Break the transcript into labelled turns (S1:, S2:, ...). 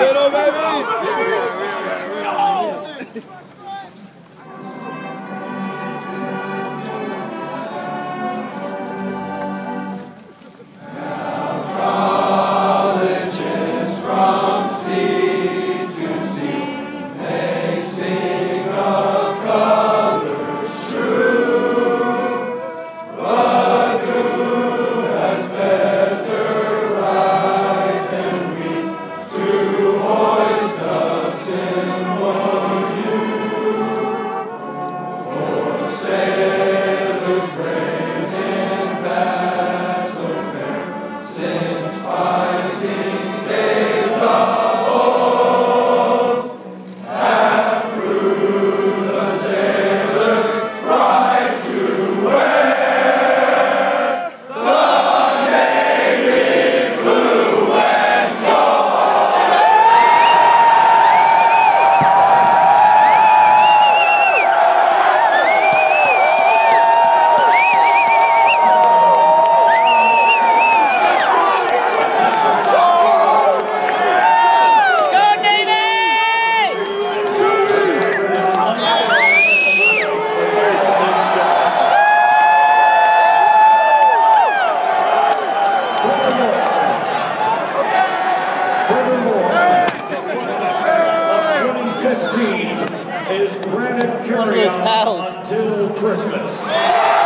S1: Liberou, vai vir!
S2: One of those battles.
S1: Until Christmas.